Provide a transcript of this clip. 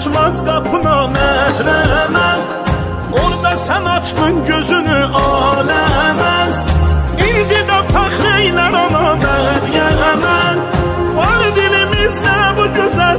açmaz kapına mehremen Orada sen açtın gözünü alemen İndi de fahreyler ana Meryem'en Var dilimizde bu güzel